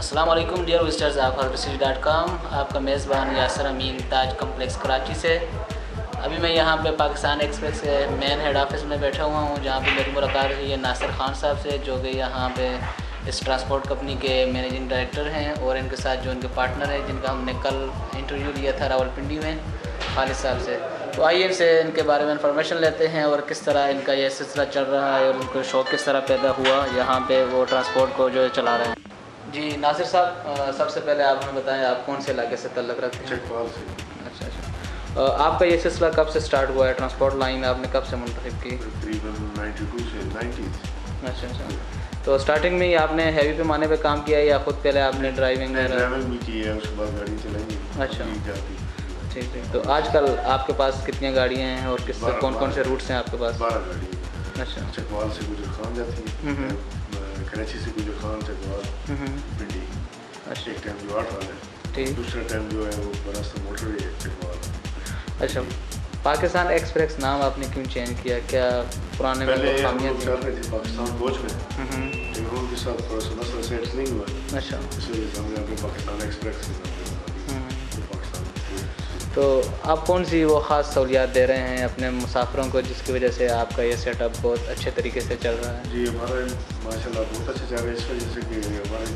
السلام علیکم dear visitors, آپ ہر ڈاٹ کام، آپ کا میزبان یاسر امین تاج کمپلیکس کراچی سے۔ ابھی میں یہاں پہ پاکستان ایکسپریس کے مین ہیڈ آفس میں بیٹھا ہوا ہوں، جہاں پہ میری ملاقات ہوئی ہے ناصر خان صاحب سے، جو کہ یہاں پہ اس ٹرانسپورٹ کمپنی کے مینیجنگ ڈائریکٹر ہیں اور ان کے ساتھ جو ان کے پارٹنر ہیں، جن کا ہم نے کل انٹرویو لیا تھا راول پنڈی میں، خالد صاحب سے۔ تو آئیے ان سے ان کے بارے میں انفارمیشن لیتے ہیں اور کس طرح ان کا یہ سلسلہ چل رہا ہے اور ان کو شوق کس طرح پیدا ہوا یہاں پہ وہ ٹرانسپورٹ کو جو ہے چلا رہے ہیں۔ جی ناصر صاحب سب سے پہلے آپ ہمیں بتائیں آپ کون سے علاقے سے تعلق رکھتے ہیں؟ اچھا اچھا۔ آپ کا یہ سلسلہ کب سے سٹارٹ ہوا ہے؟ ٹرانسپورٹ لائن آپ نے کب سے منتخب کی؟ اچھا اچھا۔ تو اسٹارٹنگ میں ہی آپ نے ہیوی پیمانے پہ کام کیا ہے یا خود پہلے آپ نے ڈرائیونگ بھی کی ہے اس کے بعد گاڑی چلائیں گے۔ اچھا۔ ٹھیک ٹھیک تو آج کل آپ کے پاس کتنی گاڑیاں ہیں اور کس کون کون سے۔ روٹس ہیں آپ کے پاس؟ بارہ گاڑی اچھا۔ چکوال سے گجر خان جاتی ہے۔ کراچی سے گجر خان چکوال ہوں پنڈی اچھا۔ ایک ٹائم جو آٹھ والا ہے دوسرا ٹائم جو ہے وہ براستہ موٹر وے ہے اچھا۔ پاکستان ایکسپریس نام آپ نے کیوں چینج کیا؟ کیا پرانے میں پاکستان کوچ میں ان کے ساتھ تھوڑا سا مسئلہ سیٹ نہیں ہوا۔ اچھا۔ اس سے ہم نے اپنے پاکستان ایکسپریس تو آپ کون سی وہ خاص سہولیات دے رہے ہیں اپنے مسافروں کو جس کی وجہ سے آپ کا یہ سیٹ اپ بہت اچھے طریقے سے چل رہا ہے؟ جی ہمارا ماشاء اللہ بہت اچھا چل رہا ہے اس وجہ سے کہ ہمارے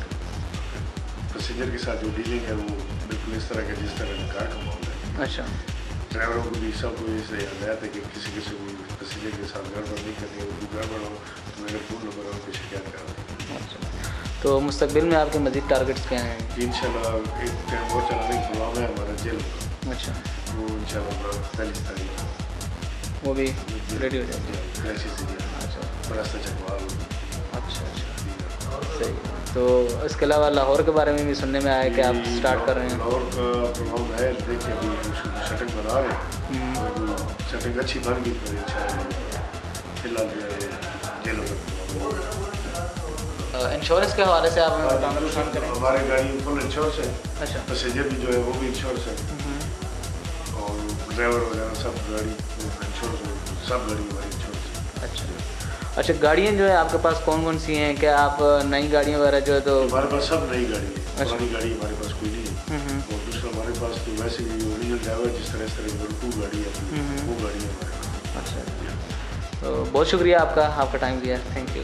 پیسنجر کے ساتھ جو ڈیلنگ ہے وہ بالکل اس طرح کا جس طرح کا کار کا معاملہ ہے۔ اچھا۔ ڈرائیوروں کو بھی سب کو اس سے ہدایت ہے کہ کسی کسی کو پیسنجر کے ساتھ گڑبڑ نہیں کرنی ہے وہ گڑبڑ ہو تو میرے فون نمبر ان کو شکایت کرا اچھا۔ تو مستقبل میں آپ کے مزید ٹارگیٹس کیا ہیں؟ ان شاء اللہ ایک ٹائم اور چلانے کا پروگرام ہے ہمارا جیل۔ اچھا۔ وہ ان شاء اللہ پینتالیس تاریخ وہ بھی ریڈی ہو جی اچھا۔ اچھا اچھا۔ صحیح۔ تو اس کے علاوہ لاہور کے بارے میں بھی سننے میں آیا کہ آپ اسٹارٹ کر رہے ہیں۔ لاہور کا پروگرام ہے۔ دیکھیں ابھی شٹنگ بنا رہے ہیں شٹنگ اچھی بن گئی تو فی الحال جو ہے جیلوں انشورنس کے حوالے سے آپ ہمیں ہمارے گاڑی فل انشورنس ہے۔ اچھا۔ پیسنجر بھی جو ہے وہ بھی انشورنس ہے۔ ڈرائیور وغیرہ سب گاڑی انشورنس سب گاڑی ہماری انشورنس ہے اچھا۔ اچھا گاڑیاں جو ہے آپ کے پاس کون کون سی ہیں؟ کیا آپ نئی گاڑیاں وغیرہ جو ہے تو ہمارے پاس سب نئی گاڑی ہے اچھا۔ پرانی گاڑی ہمارے پاس کوئی نہیں ہے۔ اور دوسرا ہمارے پاس تو ویسے ہی اوریجنل ڈرائیور جس طرح اس طرح ٹو گاڑی ہے۔ وہ گاڑی ہے ہمارے پاس۔ اچھا۔ تو بہت شکریہ آپ کا آپ کا ٹائم دیا۔ Thank you